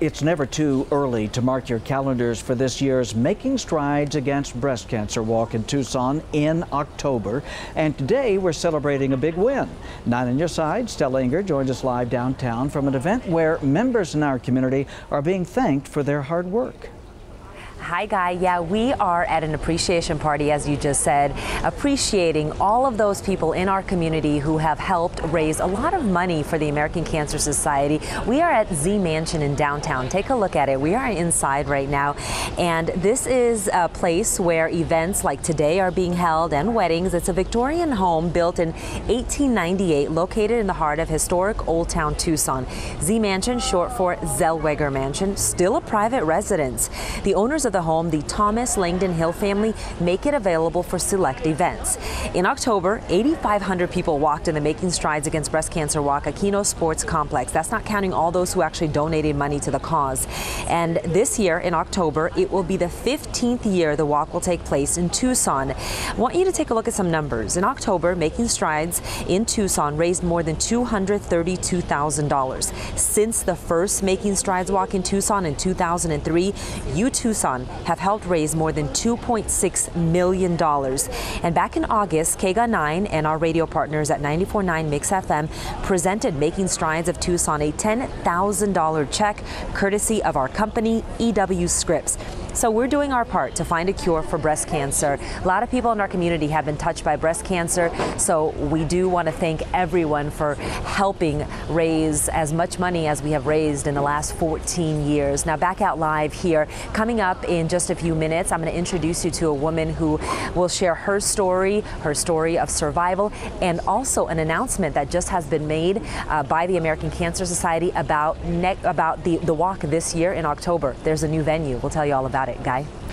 It's never too early to mark your calendars for this year's Making Strides Against Breast Cancer Walk in Tucson in October. And today we're celebrating a big win. Nine on your side, Stella Inger joins us live downtown from an event where members in our community are being thanked for their hard work. Hi, Guy. Yeah, we are at an appreciation party, as you just said, appreciating all of those people in our community who have helped raise a lot of money for the American Cancer Society. We are at Z Mansion in downtown. Take a look at it. We are inside right now, and this is a place where events like today are being held and weddings. It's a Victorian home built in 1898, located in the heart of historic Old Town Tucson. Z Mansion, short for Zellweger Mansion, still a private residence. The owners of the home, the Thomas Langdon Hill family, make it available for select events. In October, 8,500 people walked in the Making Strides Against Breast Cancer Walk at Kino Sports Complex. That's not counting all those who actually donated money to the cause. And this year, in October, it will be the 15th year the walk will take place in Tucson. I want you to take a look at some numbers. In October, Making Strides in Tucson raised more than $232,000. Since the first Making Strides walk in Tucson in 2003, U Tucson have helped raise more than $2.6 million. And back in August, KGUN 9 and our radio partners at 94.9 Mix FM presented Making Strides of Tucson a $10,000 check courtesy of our company, EW Scripps. So we're doing our part to find a cure for breast cancer. A lot of people in our community have been touched by breast cancer, so we do want to thank everyone for helping raise as much money as we have raised in the last 14 years. Now back out live here. Coming up in just a few minutes, I'm going to introduce you to a woman who will share her story, her story of survival, and also an announcement that just has been made uh, by the American Cancer Society about about the, the walk this year in October. There's a new venue. We'll tell you all about it, Guy.